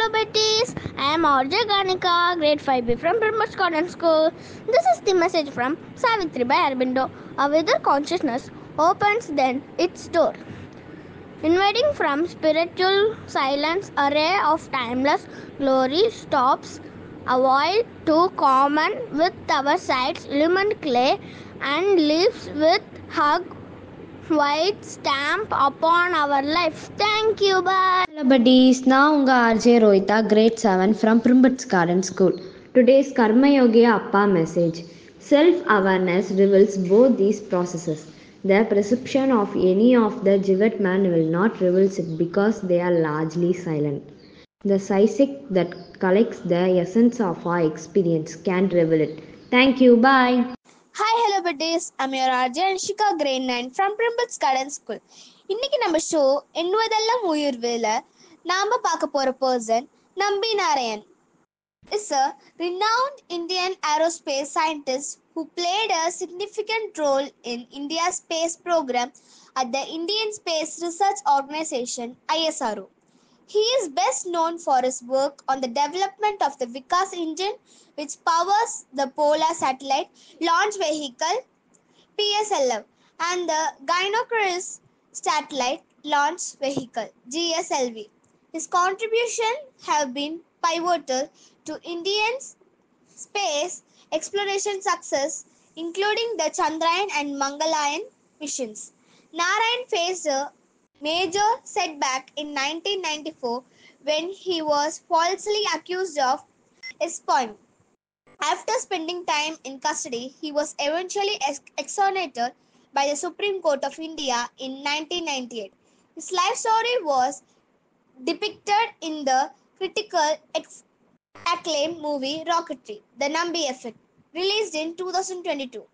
hello Betties. I am Arja Ganika, grade 5B from Prim Buds Garden School. This is the message from Savitri by Aurobindo. A wither consciousness opens then its door. Invading from spiritual silence, a ray of timeless glory stops. a void too common with our sights, lemon clay, and leaves with hug white stamp upon our life. Thank you, bye. Hello, buddies. Now, unga RJ Roita, grade 7 from Prim Buds Garden School. Today's Karma Yogi Appa message Self awareness reveals both these processes. The perception of any of the Jivatman will not reveal it because they are largely silent. The psychic that collects the essence of our experience can reveal it. Thank you. Bye. Hi hello buddies I'm your RJ Anshika grade nine from பிரிம்பிள்ஸ் கடன் school இன்னைக்கு நம்ம show எண்ணுவதெல்லாம் உயிர்வில் நாம் பார்க்க போகிற person Nambi Narayan. Is a renowned Indian aerospace scientist who played a significant role in India space program at the Indian space research organisation ISRO He is best known for his work on the development of the Vikas engine, which powers the Polar Satellite Launch Vehicle PSLV and the Geosynchronous Satellite Launch Vehicle GSLV. His contribution have been pivotal to Indian space exploration success, including the Chandrayaan and Mangalyaan missions. Narayan faced a major setback in 1994 when he was falsely accused of espionage. After spending time in custody, he was eventually ex- exonerated by the Supreme Court of India in 1998. His life story was depicted in the critical ex- acclaimed movie Rocketry, The Nambi Effect, released in 2022.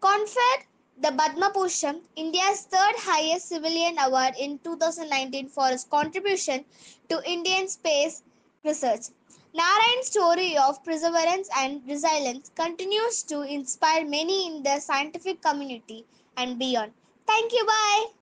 Conferred the Padma Bhushan, India's third highest civilian award in 2019 for his contribution to Indian space research. Narayan's story of perseverance and resilience continues to inspire many in the scientific community and beyond. Thank you. Bye.